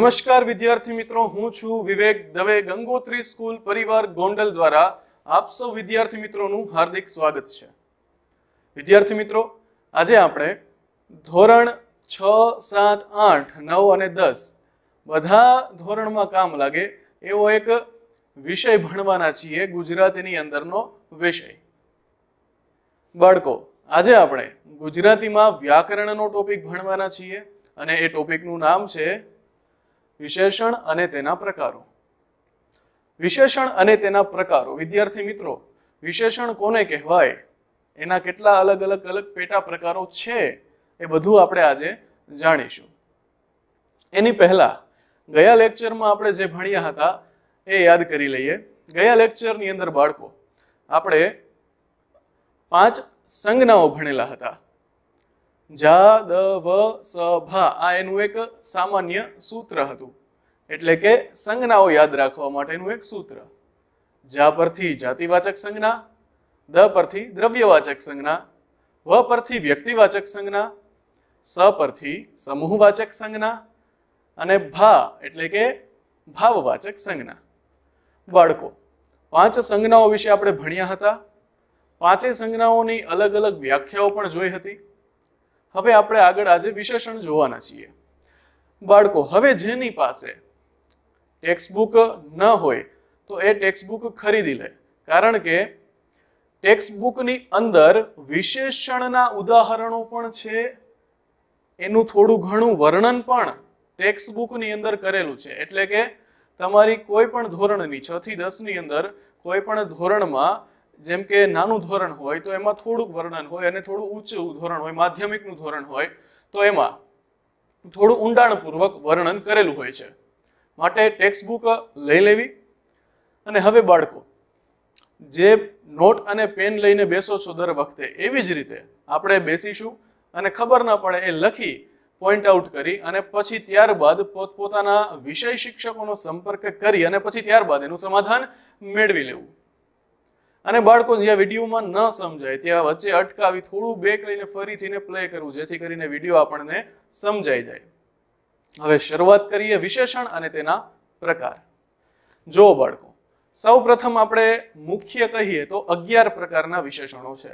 નમસ્કાર વિદ્યાર્થી મિત્રો, હું છું વિવેક દવે, ગંગોત્રી સ્કૂલ પરિવાર ગોંડલ દ્વારા આપ સૌ વિદ્યાર્થી મિત્રોનું હાર્દિક સ્વાગત છે. વિદ્યાર્થી મિત્રો, આજે આપણે ધોરણ છ, સાત, આઠ, નવ અને દસ બધા ધોરણમાં કામ લાગે એવો એક વિષય ભણવાના છીએ, ગુજરાતીની અંદરનો વિષય. બાળકો, આજે આપણે ગુજરાતીમાં વ્યાકરણનો ટોપિક ભણવાના છીએ અને એ ટોપિકનું નામ છે વિશેષણ અને તેના પ્રકારો. વિશેષણ અને તેના પ્રકારો. વિદ્યાર્થી મિત્રો, વિશેષણ કોને કહેવાય? એના કેટલા અલગ અલગ અલગ પેટા પ્રકારો છે એ બધું આપણે આજે જાણીશું. એની પહેલા, ગયા લેક્ચરમાં આપણે જે ભણ્યા હતા એ યાદ કરી લઈએ. ગયા લેક્ચરની અંદર બાળકો, આપણે પાંચ સંજ્ઞાઓ ભણેલા હતા. જા દ વ સ ભા આ એનું એક સામાન્ય સૂત્ર હતું. એટલે કે સંજ્ઞાઓ યાદ રાખવા માટેનું એક સૂત્ર. જા પરથી જાતિવાચક સંજ્ઞા, દ પરથી દ્રવ્યવાચક સંજ્ઞા, વ પરથી વ્યક્તિવાચક સંજ્ઞા, સ પરથી સમૂહવાચક સંજ્ઞા અને ભા એટલે કે ભાવવાચક સંજ્ઞા. બાળકો, પાંચ સંજ્ઞાઓ વિશે આપણે ભણ્યા હતા. પાંચે સંજ્ઞાઓની અલગ અલગ વ્યાખ્યાઓ પણ જોઈ હતી. હવે આપણે આગળ આજે વિશેષણ જોવાના છીએ. બાળકો, હવે જેની પાસે ટેક્સ્ટબુક ન હોય, તો એ ટેક્સ્ટબુક ખરીદી લે. કારણ કે ટેક્સ્ટબુકની અંદર વિશેષણના ઉદાહરણો પણ છે. એનું થોડું ઘણું વર્ણન પણ ટેક્સ્ટબુકની અંદર કરેલું છે. એટલે કે તમારી કોઈ પણ ધોરણની છ થી દસ અંદર કોઈ પણ ધોરણમાં જેમ કે નાનું ધોરણ હોય તો એમાં થોડુંક વર્ણન હોય અને થોડું ઊંચું ધોરણ હોય, માધ્યમિકનું ધોરણ હોય, તો એમાં થોડું ઊંડાણપૂર્વક વર્ણન કરેલું હોય છે. માટે ટેક્સ્ટ બુક લઈ લેવી અને હવે બાળકો, જે નોટ અને પેન લઈને બેસો છો દર વખતે, એવી જ રીતે આપણે બેસીશું અને ખબર ના પડે એ લખી પોઈન્ટ આઉટ કરી અને પછી ત્યારબાદ પોતપોતાના વિષય શિક્ષકોનો સંપર્ક કરી અને પછી ત્યારબાદ એનું સમાધાન મેળવી લેવું. અને બાળકો જ્યાં વિડીયોમાં ન સમજાય ત્યાં વચ્ચે અટકાવી થોડું બેક લઈને ફરીથી પ્લે કરવું, જેથી કરીને વીડિયો આપણને સમજાઈ જાય. હવે શરૂઆત કરીએ વિશેષણ અને તેના પ્રકાર. જો બાળકો સૌ પ્રથમ આપણે મુખ્ય કહીએ તો અગિયાર પ્રકારના વિશેષણો છે.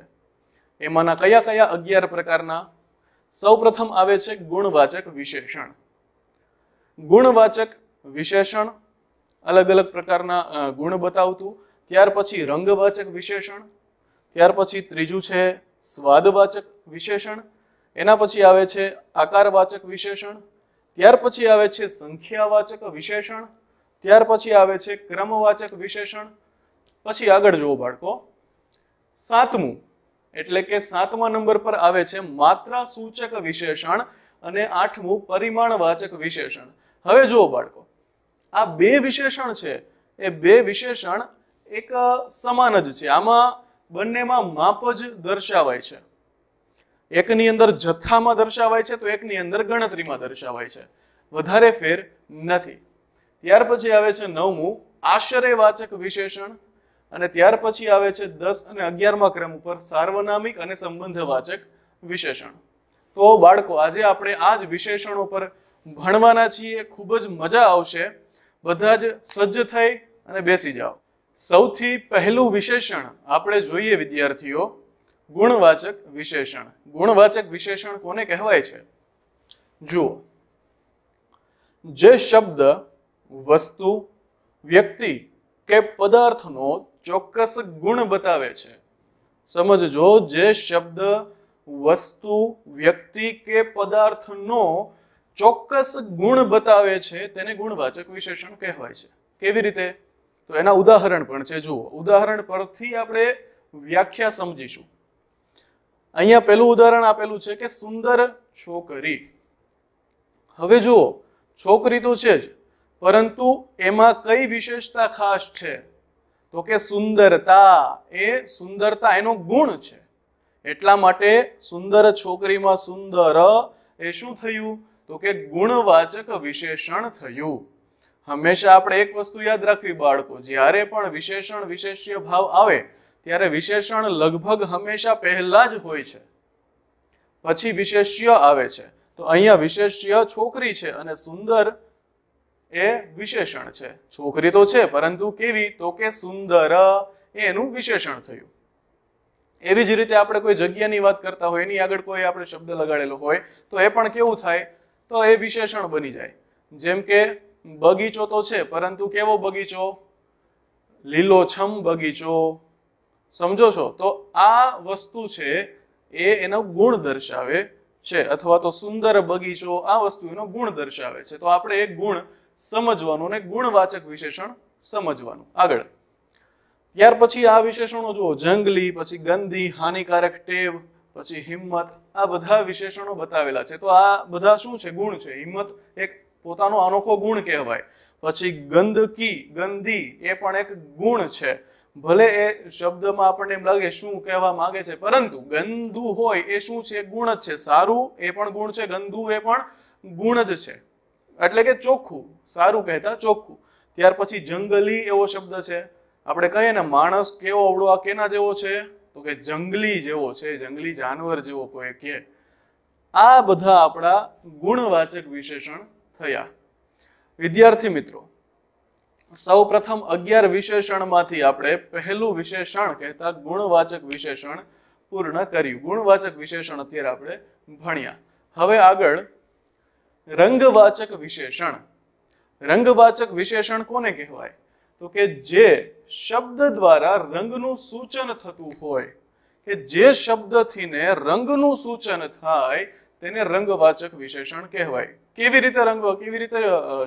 એમાંના કયા કયા અગિયાર પ્રકારના? સૌપ્રથમ આવે છે ગુણવાચક વિશેષણ. ગુણવાચક વિશેષણ અલગ અલગ પ્રકારના ગુણ બતાવતું. ત્યાર પછી રંગવાચક વિશેષણ, ત્યાર પછી ત્રીજું છે સ્વાદવાચક વિશેષણ, એના પછી આવે છે આકારવાચક વિશેષણ, ત્યાર પછી આવે છે સંખ્યાવાચક વિશેષણ, ત્યાર પછી આવે છે ક્રમવાચક વિશેષણ. પછી આગળ જુઓ બાળકો. સાતમું, એટલે કે સાતમા નંબર પર આવે છે માત્રા સૂચક વિશેષણ અને આઠમું પરિમાણવાચક વિશેષણ. હવે જુઓ બાળકો, આ બે વિશેષણ છે. એ બે વિશેષણ એક સમાન જ છે. આમાં બંનેમાં માપ જ દર્શાવાય છે. એકની અંદર જથ્થામાં દર્શાવાય છે તો એકની અંદર ગણતરીમાં દર્શાવાય છે. વધારે ફેર નથી. ત્યાર પછી આવે છે નવમું આશ્ચર્યવાચક વિશેષણ. અને ત્યાર પછી આવે છે દસ અને અગિયારમા ક્રમ ઉપર સાર્વનામિક અને સંબંધવાચક વિશેષણ. તો બાળકો, આજે આપણે આ જ વિશેષણો પર ભણવાના છીએ. ખૂબ જ મજા આવશે. બધા જ સજ્જ થઈ અને બેસી જાઓ. સૌથી પહેલું વિશેષણ આપણે જોઈએ વિદ્યાર્થીઓ, ગુણવાચક વિશેષણ. ગુણવાચક વિશેષણ કોને કહેવાય છે? જુઓ. જે શબ્દ, વસ્તુ, વ્યક્તિ કે પદાર્થનો ચોક્કસ ગુણ બતાવે છે, સમજજો જે શબ્દ, વસ્તુ, વ્યક્તિ કે પદાર્થનો ચોક્કસ ગુણ બતાવે છે, તેને ગુણવાચક વિશેષણ કહેવાય છે. કેવી રીતે? તો એના ઉદાહરણ પણ છે, જુઓ. ઉદાહરણ પરથી આપણે વ્યાખ્યા સમજીશું. અહીંયા પેલું ઉદાહરણ આપેલું છે કે સુંદર છોકરી. હવે જુઓ, છોકરી તો છે જ, પરંતુ એમાં કઈ વિશેષતા ખાસ છે? તો કે સુંદરતા, એ સુંદરતા એનો ગુણ છે. એટલા માટે સુંદર છોકરીમાં સુંદર, એ શું થયું? તો કે ગુણવાચક વિશેષણ થયું. હંમેશા આપણે એક વસ્તુ યાદ રાખવી બાળકો, જ્યારે પણ વિશેષણ વિશેષ્ય ભાવ આવે, ત્યારે વિશેષણ લગભગ હંમેશા પહેલા જ હોય છે. પછી વિશેષ્ય આવે છે. તો અહીંયા વિશેષ્ય છોકરી છે અને સુંદર એ વિશેષણ છે. છોકરી તો છે, પરંતુ કેવી? તો કે સુંદર. એનું વિશેષણ થયું. એવી જ રીતે આપણે કોઈ જગ્યાની વાત કરતા હોય, એની આગળ કોઈ આપણે શબ્દ લગાડેલો હોય, તો એ પણ કેવું થાય? તો એ વિશેષણ બની જાય. જેમ કે બગીચો તો છે, પરંતુ કેવો બગીચો? લીલોછમ બગીચો. સમજો છો? તો આ વસ્તુ છે, એ એનો ગુણ દર્શાવે છે, અથવા તો સુંદર બગીચો આ વસ્તુ એનો ગુણ દર્શાવે છે. તો આપણે એ ગુણ સમજવાનું અને ગુણવાચક વિશેષણ સમજવાનું. આગળ. ત્યાર પછી આ વિશેષણો જુઓ. જંગલી, પછી ગંદી, હાનિકારક ટેવ, પછી હિંમત. આ બધા વિશેષણો બતાવેલા છે. તો આ બધા શું છે? ગુણ છે. હિંમત એક પોતાનો અનોખો ગુણ કહેવાય. પછી ગંદકી, ગંદી એ પણ એક ગુણ છે. ભલે એ શબ્દમાં આપણને એમ લાગે શું કહેવા માંગે છે, પરંતુ ગંદુ હોય એ શું છે? ગુણ જ છે. સારું એ પણ ગુણ છે, ગંદુ એ પણ ગુણ જ છે. એટલે કે ચોખ્ખું. સારું કહેતા ચોખ્ખું. ત્યાર પછી જંગલી એવો શબ્દ છે. આપણે કહીએ ને, માણસ કેવો અવળો, આ કેના જેવો છે? તો કે જંગલી જેવો છે, જંગલી જાનવર જેવો કોઈ કે. આ બધા આપણા ગુણવાચક વિશેષણ થયા. વિદ્યાર્થી મિત્રો સૌ પ્રથમ અગિયાર વિશેષણમાંથી આપણે પહેલું વિશેષણ કહેતા ગુણવાચક વિશેષણ પૂર્ણ કર્યું. ગુણવાચક વિશેષણ અત્યારે આપણે ભણ્યા. હવે આગળ રંગવાચક વિશેષણ. રંગવાચક વિશેષણ કોને કહેવાય? તો કે જે શબ્દ દ્વારા રંગનું સૂચન થતું હોય, કે જે શબ્દથી ને રંગનું સૂચન થાય, તેને રંગવાચક વિશેષણ કહેવાય. કેવી રીતે રંગ, કેવી રીતે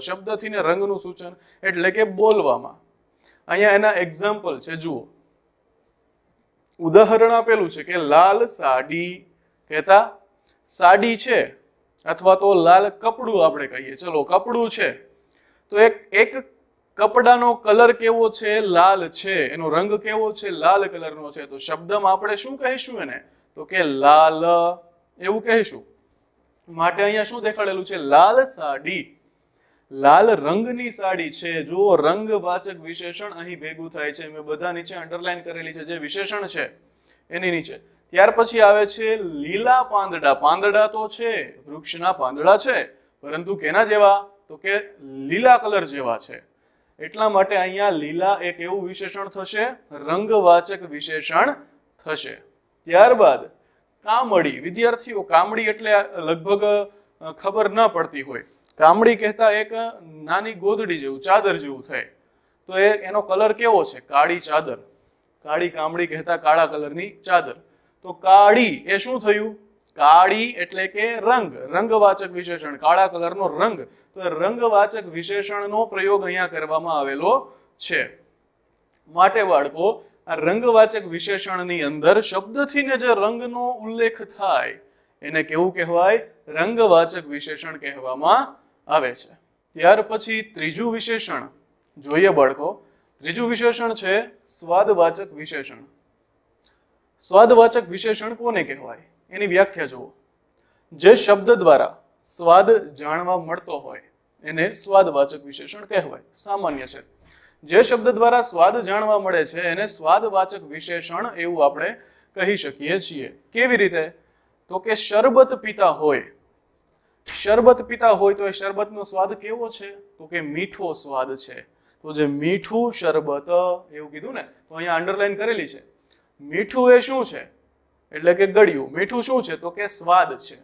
શબ્દથી ને રંગનું સૂચન? એટલે કે બોલવામાં. અહીંયા એના એક્ઝામ્પલ છે, જુઓ. ઉદાહરણ આપેલું છે કે લાલ સાડી કહેતા સાડી છે અથવા તો લાલ કપડું આપણે કહીએ. ચલો, કપડું છે. તો એક એક કપડાનો કલર કેવો છે? લાલ છે. એનો રંગ કેવો છે? લાલ કલરનો છે. તો શબ્દમાં આપણે શું કહીશું એને? તો કે લાલ, એવું કહીશું. માટે અહીંયા શું દેખાડેલું છે? લાલ સાડી. લાલ રંગની સાડી છે. જુઓ, રંગવાચક વિશેષણ અહીં ભેગું થાય છે. મેં બધા નીચે અંડરલાઈન કરેલી છે. જે વિશેષણ છે, એની નીચે. ત્યાર પછી આવે છે લીલા પાંદડા. પાંદડા તો છે, વૃક્ષના પાંદડા છે, પરંતુ કેના જેવા? તો કે લીલા કલર જેવા છે. એટલા માટે અહીંયા લીલા એક એવું વિશેષણ થશે, રંગવાચક વિશેષણ થશે. ત્યારબાદ કામડી વિદ્યાર્થીઓ કામડી એટલે લગભગ ખબર ન પડતી હોય. કામડી કહેતા એક નાની ગોદડી જેવું, ચાદર જેવું થાય. તો એ, એનો કલર કેવો છે? કાળી ચાદર. કાળી કામડી કહેતા કાળા કલરની ચાદર. તો કાળી એ શું થયું? કાળી એટલે કે રંગ, રંગવાચક વિશેષણ. કાળા કલરનો રંગ. તો રંગવાચક વિશેષણનો પ્રયોગ અહીંયા કરવામાં આવેલો છે. માટે બાળકો આ રંગવાચક વિશેષણની અંદર શબ્દથી ને જે રંગનો ઉલ્લેખ થાય, એને કેવું કહેવાય? રંગવાચક વિશેષણ કહેવામાં આવે છે. ત્યાર પછી ત્રીજું વિશેષણ. જોઈએ બાળકો, ત્રીજું વિશેષણ છે સ્વાદવાચક વિશેષણ. સ્વાદવાચક વિશેષણ કોને કહેવાય? એની વ્યાખ્યા જુઓ. જે શબ્દ દ્વારા સ્વાદ જાણવા મળતો હોય, એને સ્વાદવાચક વિશેષણ કહેવાય. સામાન્ય છે. જે શબ્દ દ્વારા સ્વાદ જાણવા મળે છે, એને સ્વાદવાચક વિશેષણ એવું આપણે કહી શકીએ છીએ. કેવી રીતે? તો કે શરબત પીતા હોય. શરબત પીતા હોય તો એ શરબતનો સ્વાદ કેવો છે? તો કે મીઠો સ્વાદ છે. તો જે મીઠું શરબત, એવું કીધું ને, તો અહીંયા અંડરલાઈન કરેલી છે. મીઠું એ શું છે? એટલે કે ગળ્યું. મીઠું શું છે? તો કે સ્વાદ છે.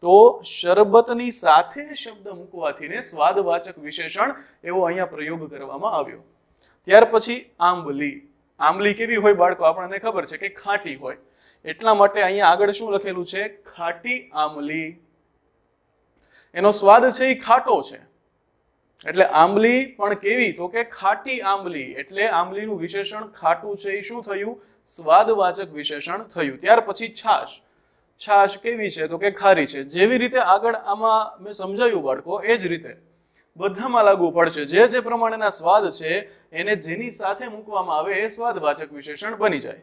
તો શરબતની સાથે શબ્દ મૂકવાથી ને સ્વાદવાચક વિશેષણ એવો અહીંયા પ્રયોગ કરવામાં આવ્યો. ત્યાર પછી આંબલી. આંબલી કેવી હોય બાળકો? આપણને ખબર છે કે ખાટી હોય. એટલા માટે અહીંયા આગળ શું લખેલું છે? ખાટી આંબલી. એનો સ્વાદ છે એ ખાટો છે. એટલે આંબલી પણ કેવી? તો કે ખાટી આંબલી. એટલે આંબલીનું વિશેષણ ખાટું છે એ શું થયું? સ્વાદવાચક વિશેષણ થયું. ત્યાર પછી છાશ. છાશ કેવી છે? તો કે ખારી છે. જેવી રીતે આગળ આમાં મેં સમજાયું બાળકો, એ જ રીતે. બધામાં લાગુ પડશે. જે જે પ્રમાણેના સ્વાદ છે, એને જેની સાથે મૂકવામાં આવે એ સ્વાદવાચક વિશેષણ બની જાય.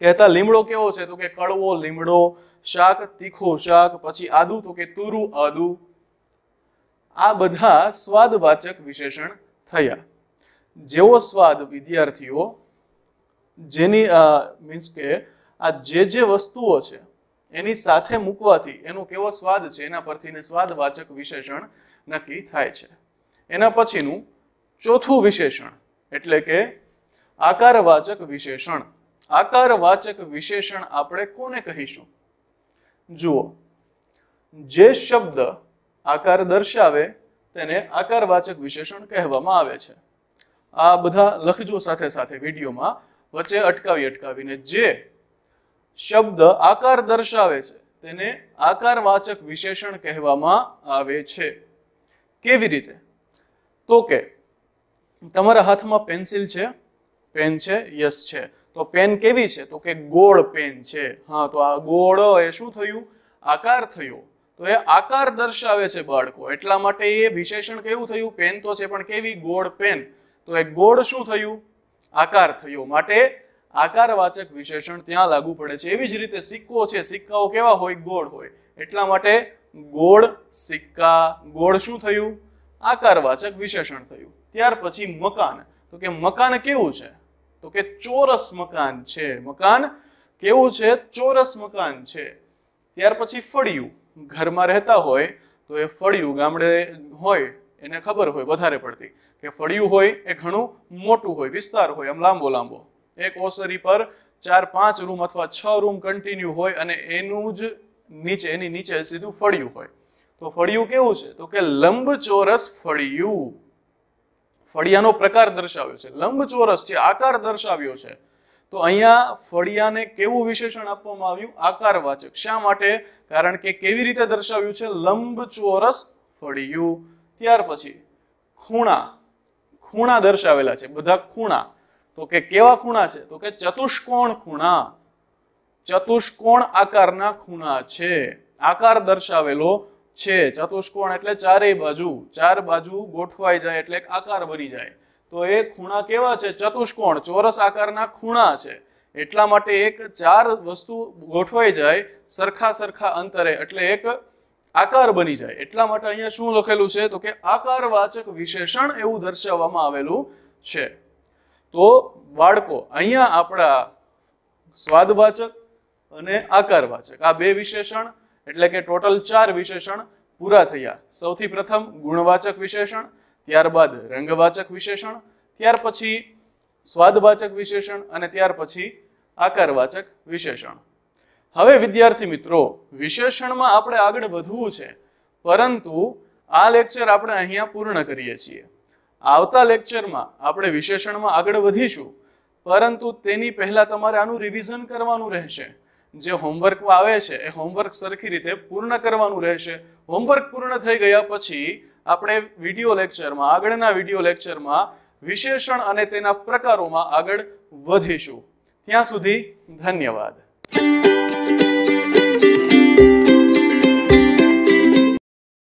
કહેતા લીમડો કેવો છે? તો કે કડવો લીમડો, શાક તીખો શાક, પછી આદુ, તો કે તુરુ આદુ. આ બધા સ્વાદવાચક વિશેષણ થયા. જેવો સ્વાદ વિદ્યાર્થીઓ, જેની મીન્સ કે આ જે જે વસ્તુઓ છે, એની સાથે મૂકવાથી એનો કેવો સ્વાદ છે, એના પરથી સ્વાદવાચક વિશેષણ નક્કી થાય છે. એના પછીનું ચોથું વિશેષણ એટલે કે આકારવાચક વિશેષણ. આકારવાચક વિશેષણ આપણે કોને કહીશું? જુઓ, જે શબ્દ આકાર દર્શાવે તેને આકારવાચક વિશેષણ કહેવામાં આવે છે. આ બધા લખજો સાથે સાથે વિડીયોમાં વચ્ચે અટકાવી અટકાવીને જે શબ્દ આકાર દર્શાવે છે તેને આકારવાચક વિશેષણ કહેવામાં આવે છે. કેવી રીતે? તો કે તમારા હાથમાં પેન્સિલ છે, પેન છે, યસ છે. તો પેન કેવી છે? તો કે ગોળ પેન છે. હા, તો આ ગોળ એ શું થયું? આકાર થયો. તો એ આકાર દર્શાવે છે બાળકો. એટલા માટે એ વિશેષણ કેવું થયું? પેન તો છે, પણ કેવી? ગોળ પેન. તો એ ગોળ શું થયું? આકાર થયો. માટે આકારવાચક વિશેષણ ત્યાં લાગુ પડે છે. એવી જ રીતે સિક્કો છે. સિક્કાઓ કેવા હોય? ગોળ હોય. એટલા માટે ગોળ સિક્કા, ગોળ શું થયું? આકારવાચક વિશેષણ થયું. ત્યાર પછી મકાન. તો કે મકાન કેવું છે? તો કે ચોરસ મકાન છે. મકાન કેવું છે? ચોરસ મકાન છે. ત્યાર પછી ફળિયું. ઘરમાં રહેતા હોય તો એ ફળિયું ગામડે હોય, એને ખબર હોય વધારે પડતી. કે ફળિયું હોય એ ઘણું મોટું હોય, વિસ્તાર હોય, આમ લાંબો લાંબો. એક ઓસરી પર ચાર, પાંચ રૂમ અથવા છ રૂમ કન્ટિન્યુ હોય અને એનું જ નીચે એની નીચે સીધું ફળિયું હોય. તો ફળિયું કેવું છે? તો કે લંબચોરસ ફળિયું. ફળિયાનો પ્રકાર દર્શાવ્યો છે. લંબચોરસ છે આકાર દર્શાવ્યો છે, તો અહીંયા ફળિયાને કેવું વિશેષણ આપવામાં આવ્યું? આકારવાચક. શા માટે? કારણ કે કેવી રીતે દર્શાવ્યું છે? લંબચોરસ ફળિયું. ત્યાર પછી ખૂણા. ખૂણા દર્શાવેલા છે. બધા ખૂણા. તો કે કેવા ખૂણા છે? તો કે ચતુષ્કોણ ખૂણા. ચતુષ્કોણ આકારના ખૂણા છે. આકાર દર્શાવેલો છે. ચતુષ્કોણ એટલે ચારેય બાજુ. ચાર બાજુ ગોઠવાઈ જાય એટલે આકાર બની જાય. તો એ ખૂણા કેવા છે? ચતુષ્કોણ. ચોરસ આકારના ખૂણા છે. એટલા માટે એક ચાર વસ્તુ ગોઠવાઈ જાય સરખા સરખા અંતરે એટલે એક આકાર બની જાય. એટલા માટે અહીંયા શું લખેલું છે? તો કે આકારવાચક વિશેષણ એવું દર્શાવવામાં આવેલું છે. તો બાળકો, અહીંયા આપણા સ્વાદવાચક અને આકારવાચક આ બે વિશેષણ એટલે કે ટોટલ ચાર વિશેષણ પૂરા થયા. સૌથી પ્રથમ ગુણવાચક વિશેષણ, ત્યારબાદ રંગવાચક વિશેષણ, ત્યાર પછી સ્વાદવાચક વિશેષણ અને ત્યાર પછી આકારવાચક વિશેષણ. હવે વિદ્યાર્થી મિત્રો, વિશેષણમાં આપણે આગળ વધવું છે, પરંતુ આ લેક્ચર આપણે અહીંયા પૂર્ણ કરીએ છીએ. આવતા લેક્ચરમાં આપણે વિશેષણમાં આગળ વધીશું, પરંતુ તેની પહેલા તમારે આનું રિવિઝન કરવાનું રહેશે. જે હોમવર્ક આવે છે, એ હોમવર્ક સરખી રીતે પૂર્ણ કરવાનું રહેશે. હોમવર્ક પૂર્ણ થઈ ગયા પછી આપણે વીડિયો લેક્ચરમાં આગળના વીડિયો લેક્ચરમાં વિશેષણ અને તેના પ્રકારોમાં આગળ વધીશું. ત્યાં સુધી ધન્યવાદ.